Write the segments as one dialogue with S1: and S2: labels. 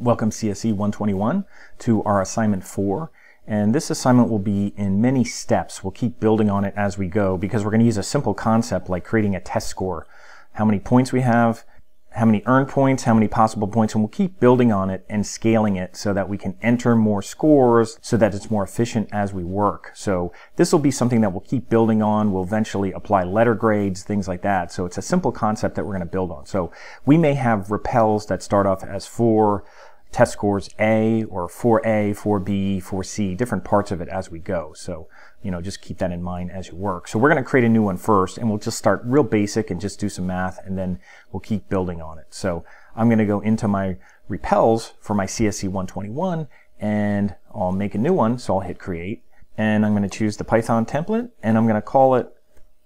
S1: Welcome CSE 121 to our assignment 4. And this assignment will be in many steps. We'll keep building on it as we go because we're going to use a simple concept like creating a test score. How many points we have, how many earned points, how many possible points, and we'll keep building on it and scaling it so that we can enter more scores so that it's more efficient as we work. So this will be something that we'll keep building on. We'll eventually apply letter grades, things like that. So it's a simple concept that we're going to build on. So we may have repls that start off as four, test scores A or 4A, 4B, 4C, different parts of it as we go. So, you know, just keep that in mind as you work. So we're going to create a new one first and we'll just start real basic and just do some math and then we'll keep building on it. So I'm going to go into my repls for my CSC 121 and I'll make a new one. So I'll hit create and I'm going to choose the Python template and I'm going to call it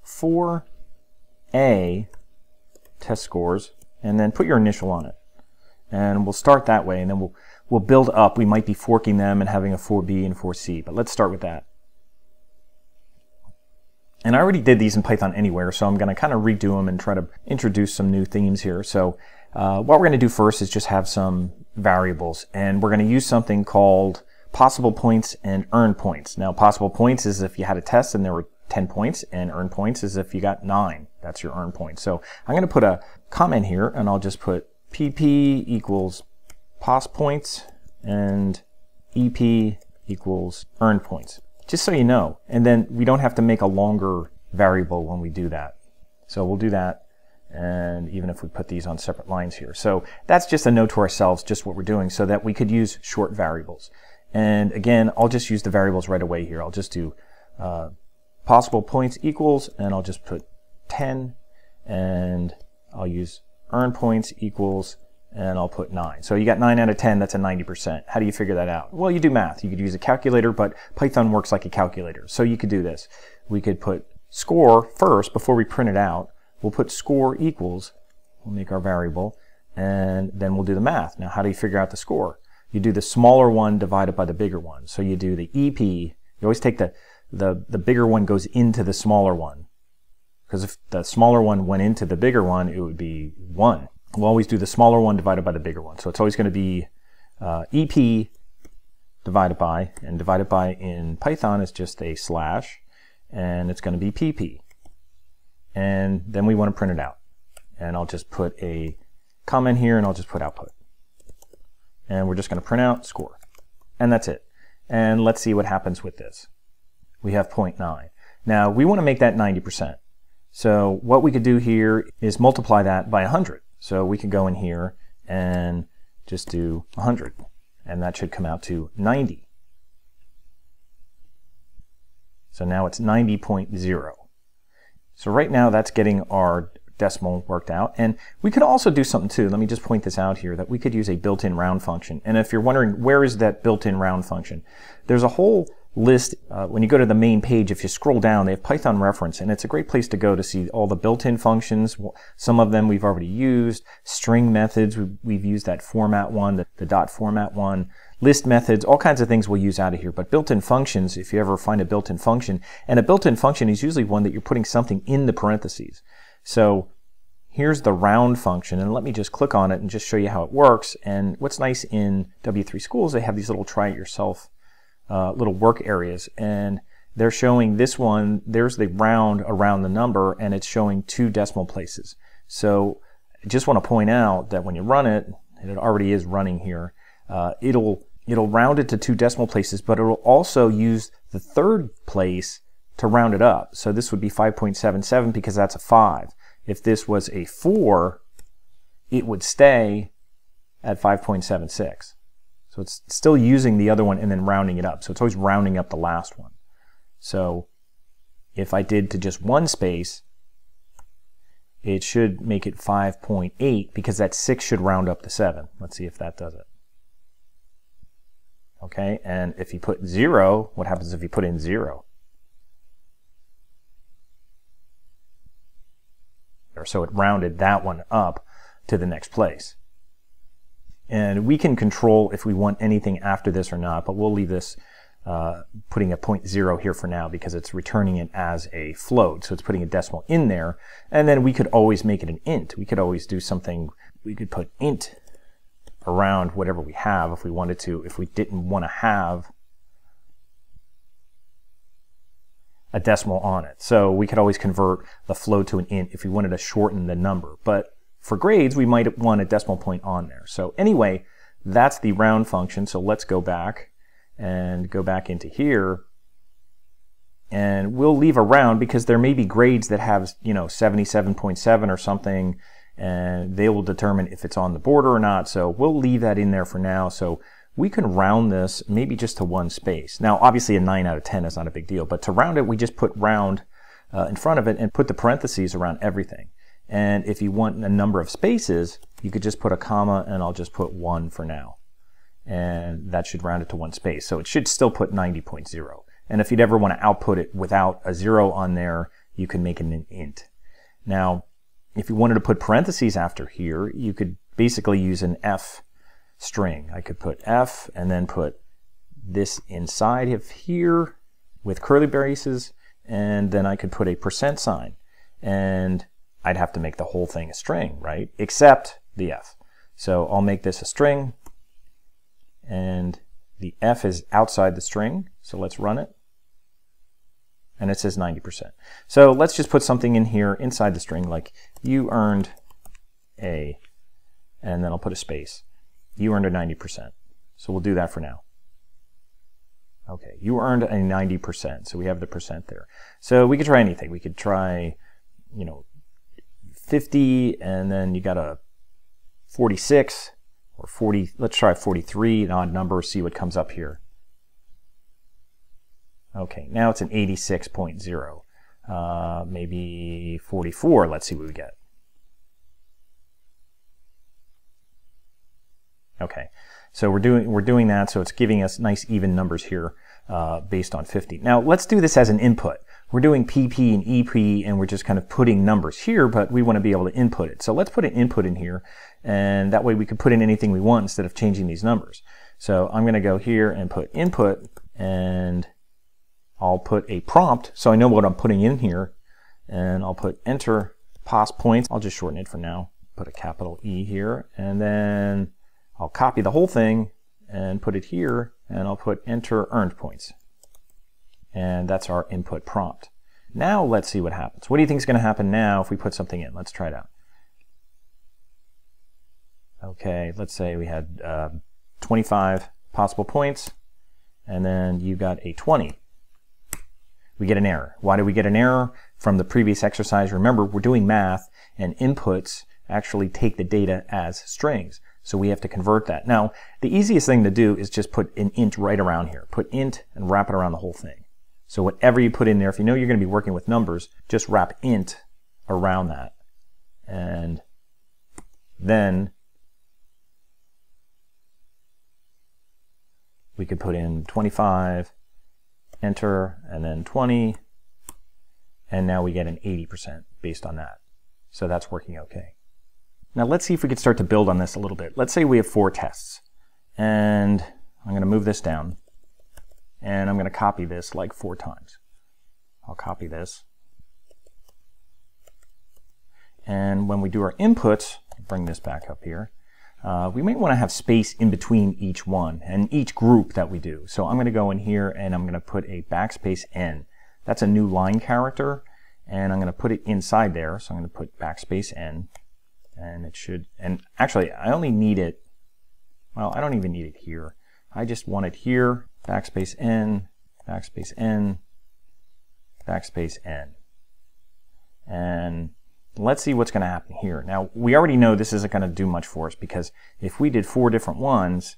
S1: 4A test scores and then put your initial on it and we'll start that way and then we'll we'll build up. We might be forking them and having a 4b and 4c but let's start with that. And I already did these in Python anywhere so I'm going to kind of redo them and try to introduce some new themes here. So uh, what we're going to do first is just have some variables and we're going to use something called possible points and earned points. Now possible points is if you had a test and there were 10 points and earned points is if you got 9 that's your earned points. So I'm going to put a comment here and I'll just put PP equals POS points and EP equals earn points. Just so you know. And then we don't have to make a longer variable when we do that. So we'll do that. And even if we put these on separate lines here. So that's just a note to ourselves, just what we're doing, so that we could use short variables. And again, I'll just use the variables right away here. I'll just do uh, possible points equals, and I'll just put 10, and I'll use earn points equals, and I'll put 9. So you got 9 out of 10, that's a 90%. How do you figure that out? Well, you do math. You could use a calculator, but Python works like a calculator. So you could do this. We could put score first before we print it out. We'll put score equals, we'll make our variable, and then we'll do the math. Now, how do you figure out the score? You do the smaller one divided by the bigger one. So you do the EP, you always take the, the, the bigger one goes into the smaller one. Because if the smaller one went into the bigger one, it would be 1. We'll always do the smaller one divided by the bigger one. So it's always going to be uh, EP divided by, and divided by in Python is just a slash, and it's going to be PP. And then we want to print it out. And I'll just put a comment here, and I'll just put output. And we're just going to print out score. And that's it. And let's see what happens with this. We have 0.9. Now, we want to make that 90%. So what we could do here is multiply that by 100. So we could go in here and just do 100. And that should come out to 90. So now it's 90.0. So right now that's getting our decimal worked out. And we could also do something too. Let me just point this out here that we could use a built-in round function. And if you're wondering where is that built-in round function, there's a whole list, uh, when you go to the main page, if you scroll down, they have Python reference, and it's a great place to go to see all the built-in functions. Some of them we've already used. String methods, we've used that format one, the, the dot format one. List methods, all kinds of things we'll use out of here. But built-in functions, if you ever find a built-in function, and a built-in function is usually one that you're putting something in the parentheses. So here's the round function, and let me just click on it and just show you how it works. And what's nice in W3 Schools, they have these little try-it-yourself uh, little work areas. And they're showing this one, there's the round around the number, and it's showing two decimal places. So I just want to point out that when you run it, and it already is running here, uh, it'll it'll round it to two decimal places, but it'll also use the third place to round it up. So this would be 5.77 because that's a 5. If this was a 4, it would stay at 5.76. So it's still using the other one and then rounding it up. So it's always rounding up the last one. So if I did to just one space, it should make it 5.8 because that 6 should round up to 7. Let's see if that does it. Okay, and if you put 0, what happens if you put in 0? So it rounded that one up to the next place. And we can control if we want anything after this or not, but we'll leave this uh, putting a point zero here for now because it's returning it as a float. So it's putting a decimal in there. And then we could always make it an int. We could always do something, we could put int around whatever we have if we wanted to, if we didn't want to have a decimal on it. So we could always convert the float to an int if we wanted to shorten the number. But for grades, we might want a decimal point on there. So anyway, that's the round function. So let's go back and go back into here. And we'll leave a round because there may be grades that have, you know, 77.7 or something, and they will determine if it's on the border or not. So we'll leave that in there for now. So we can round this maybe just to one space. Now, obviously a 9 out of 10 is not a big deal, but to round it, we just put round uh, in front of it and put the parentheses around everything. And if you want a number of spaces, you could just put a comma and I'll just put 1 for now. And that should round it to one space. So it should still put 90.0. And if you'd ever want to output it without a 0 on there, you can make it an int. Now, if you wanted to put parentheses after here, you could basically use an f string. I could put f and then put this inside of here with curly braces, and then I could put a percent sign. And I'd have to make the whole thing a string, right? Except the f. So I'll make this a string, and the f is outside the string, so let's run it. And it says 90%. So let's just put something in here inside the string, like you earned a, and then I'll put a space you earned a 90%. So we'll do that for now. Okay, you earned a 90%, so we have the percent there. So we could try anything. We could try, you know, 50, and then you got a 46, or 40, let's try 43, an odd number, see what comes up here. Okay, now it's an 86.0. Uh, maybe 44, let's see what we get. Okay, so we're doing we're doing that, so it's giving us nice even numbers here uh, based on 50. Now let's do this as an input. We're doing PP and EP, and we're just kind of putting numbers here, but we want to be able to input it. So let's put an input in here, and that way we can put in anything we want instead of changing these numbers. So I'm going to go here and put input, and I'll put a prompt, so I know what I'm putting in here, and I'll put enter pos points. I'll just shorten it for now. Put a capital E here, and then I'll copy the whole thing and put it here, and I'll put enter earned points. And that's our input prompt. Now let's see what happens. What do you think is going to happen now if we put something in? Let's try it out. Okay, let's say we had uh, 25 possible points, and then you got a 20. We get an error. Why do we get an error? From the previous exercise, remember, we're doing math, and inputs actually take the data as strings. So we have to convert that. Now, the easiest thing to do is just put an int right around here. Put int and wrap it around the whole thing. So whatever you put in there, if you know you're going to be working with numbers, just wrap int around that. And then we could put in 25, enter, and then 20, and now we get an 80% based on that. So that's working okay. Now let's see if we could start to build on this a little bit. Let's say we have four tests. And I'm going to move this down. And I'm going to copy this like four times. I'll copy this. And when we do our inputs, bring this back up here, uh, we might want to have space in between each one and each group that we do. So I'm going to go in here and I'm going to put a backspace n. That's a new line character and I'm going to put it inside there. So I'm going to put backspace n and it should, and actually I only need it, well, I don't even need it here. I just want it here, backspace n, backspace n, backspace n. And let's see what's going to happen here. Now, we already know this isn't going to do much for us because if we did four different ones,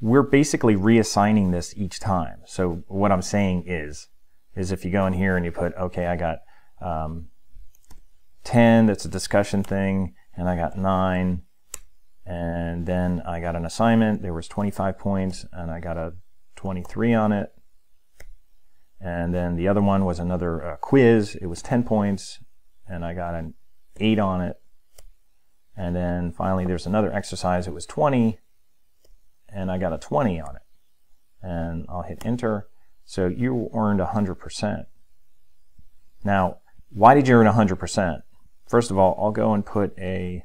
S1: we're basically reassigning this each time. So what I'm saying is, is if you go in here and you put, okay, I got um, 10, that's a discussion thing, and I got 9. And then I got an assignment. There was 25 points, and I got a 23 on it. And then the other one was another uh, quiz. It was 10 points, and I got an 8 on it. And then finally, there's another exercise. It was 20, and I got a 20 on it. And I'll hit enter. So you earned 100%. Now, why did you earn 100%? First of all, I'll go and put a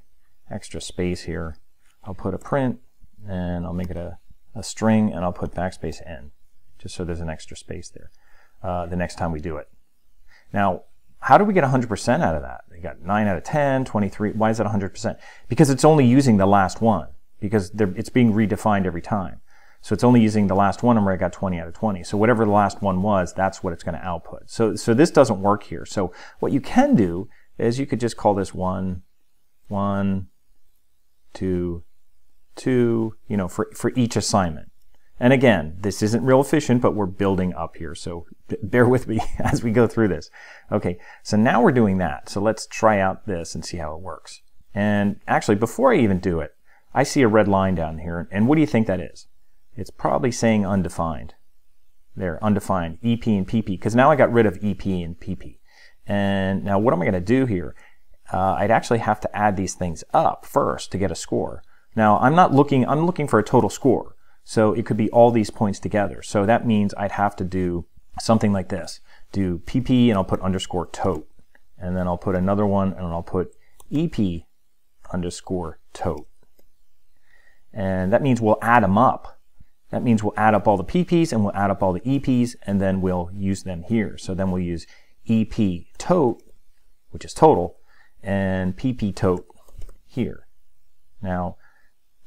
S1: extra space here. I'll put a print and I'll make it a, a string and I'll put backspace n, just so there's an extra space there uh, the next time we do it. Now, how do we get 100% out of that? We got 9 out of 10, 23. Why is that 100%? Because it's only using the last one, because it's being redefined every time. So it's only using the last one, and I got 20 out of 20. So whatever the last one was, that's what it's going to output. So, so this doesn't work here. So what you can do is you could just call this 1, 1, 2, 2, you know, for, for each assignment. And again, this isn't real efficient, but we're building up here. So bear with me as we go through this. Okay, so now we're doing that. So let's try out this and see how it works. And actually, before I even do it, I see a red line down here. And what do you think that is? It's probably saying undefined. There, undefined, EP and PP, because now I got rid of EP and PP. And now what am I going to do here? Uh, I'd actually have to add these things up first to get a score. Now, I'm not looking, I'm looking for a total score. So it could be all these points together. So that means I'd have to do something like this. Do PP and I'll put underscore tote. And then I'll put another one and I'll put EP underscore tote. And that means we'll add them up. That means we'll add up all the PPs and we'll add up all the EPs and then we'll use them here. So then we'll use EP tote, which is total, and PP tote here. Now,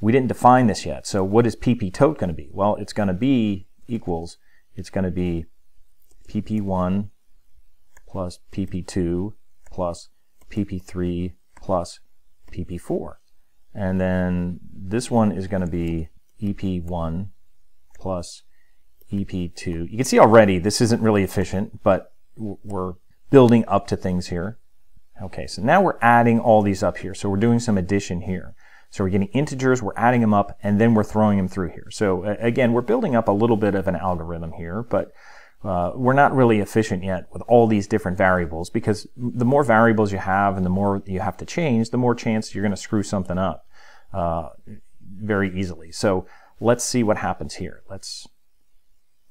S1: we didn't define this yet. So what is pp tote going to be? Well, it's going to be equals, it's going to be pp1 plus pp2 plus pp3 plus pp4. And then this one is going to be ep1 plus ep2. You can see already this isn't really efficient, but we're building up to things here. Okay, so now we're adding all these up here. So we're doing some addition here. So we're getting integers, we're adding them up, and then we're throwing them through here. So again, we're building up a little bit of an algorithm here, but uh, we're not really efficient yet with all these different variables because the more variables you have and the more you have to change, the more chance you're going to screw something up uh, very easily. So let's see what happens here. Let's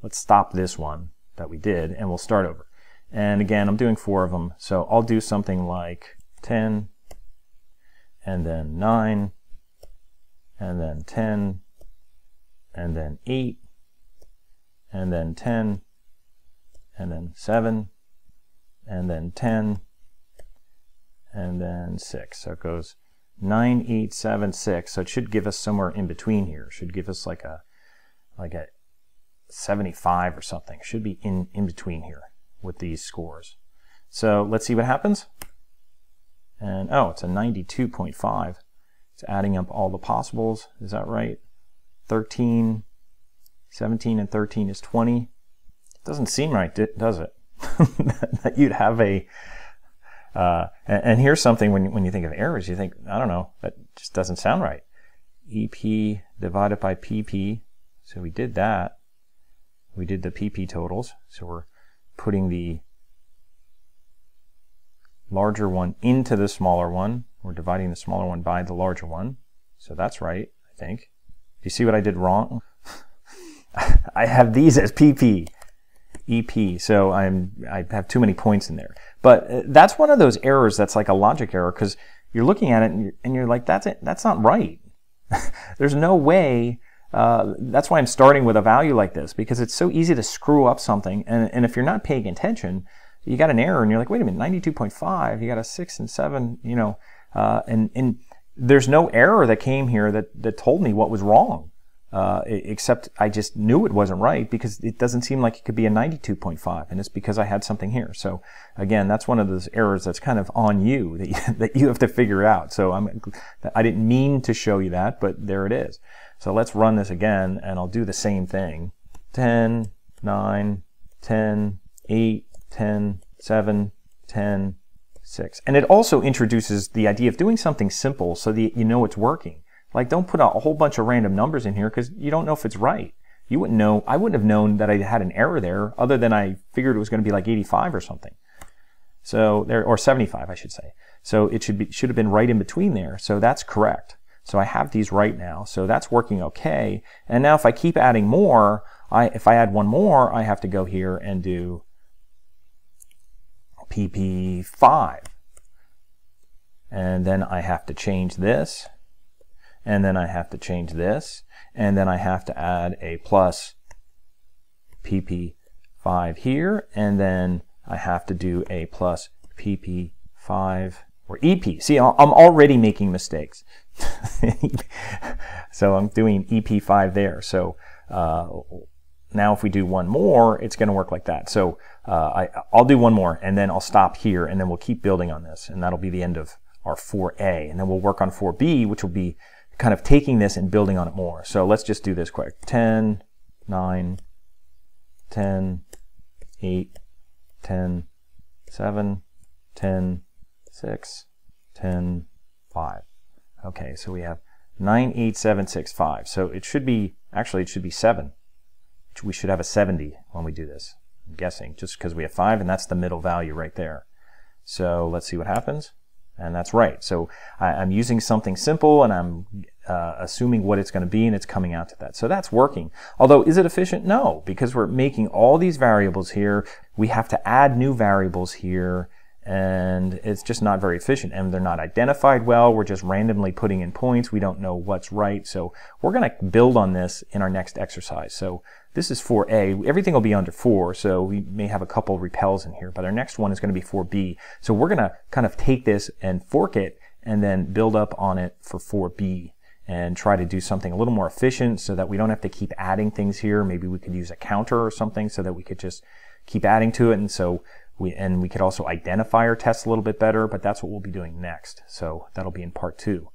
S1: let's stop this one that we did, and we'll start over. And again, I'm doing four of them, so I'll do something like 10, and then 9, and then 10, and then 8, and then 10, and then 7, and then 10, and then 6. So it goes 9, 8, 7, 6. So it should give us somewhere in between here. It should give us like a like a 75 or something. It should be in, in between here with these scores. So let's see what happens. And oh, it's a 92.5. It's adding up all the possibles. Is that right? 13, 17 and 13 is 20. It doesn't seem right, does it? that you'd have a, uh, and, here's something when, when you think of errors, you think, I don't know, that just doesn't sound right. EP divided by PP. So we did that. We did the PP totals. So we're putting the larger one into the smaller one. We're dividing the smaller one by the larger one. So that's right, I think. Do you see what I did wrong? I have these as PP, EP, so I'm, I have too many points in there. But uh, that's one of those errors that's like a logic error because you're looking at it and you're, and you're like, that's it, that's not right. There's no way uh, that's why I'm starting with a value like this because it's so easy to screw up something. And, and if you're not paying attention, you got an error and you're like, wait a minute, 92.5, you got a 6 and 7, you know, uh, and, and there's no error that came here that, that told me what was wrong, uh, except I just knew it wasn't right because it doesn't seem like it could be a 92.5, and it's because I had something here. So again, that's one of those errors that's kind of on you that you, that you have to figure out. So I'm, I didn't mean to show you that, but there it is. So let's run this again, and I'll do the same thing. 10, 9, 10, 8, 10, 7, 10, 6. And it also introduces the idea of doing something simple so that you know it's working. Like don't put a whole bunch of random numbers in here because you don't know if it's right. You wouldn't know, I wouldn't have known that I had an error there other than I figured it was going to be like 85 or something. So there, or 75, I should say. So it should be, should have been right in between there. So that's correct. So I have these right now. So that's working okay. And now if I keep adding more, I, if I add one more, I have to go here and do PP5. And then I have to change this. and then I have to change this, and then I have to add a plus pp5 here, and then I have to do a plus pp5 or EP. See, I'm already making mistakes. so I'm doing EP5 there. So uh, now if we do one more, it's going to work like that. So uh, I, I'll do one more and then I'll stop here and then we'll keep building on this. And that'll be the end of our 4A. And then we'll work on 4B, which will be kind of taking this and building on it more. So let's just do this quick. 10, 9, 10, 8, 10, 7, 10, 6, 10, 5. Okay, so we have 98765. So it should be, actually it should be 7. We should have a 70 when we do this, I'm guessing, just because we have 5 and that's the middle value right there. So let's see what happens. And that's right. So I, am using something simple and I'm uh, assuming what it's going to be and it's coming out to that. So that's working. Although, is it efficient? No, because we're making all these variables here. We have to add new variables here and it's just not very efficient and they're not identified well. We're just randomly putting in points. We don't know what's right. So we're going to build on this in our next exercise. So this is 4A. Everything will be under 4, so we may have a couple repls in here, but our next one is going to be 4B. So we're going to kind of take this and fork it and then build up on it for 4B and try to do something a little more efficient so that we don't have to keep adding things here. Maybe we could use a counter or something so that we could just keep adding to it. And so we, and we could also identify our tests a little bit better, but that's what we'll be doing next. So that'll be in part two.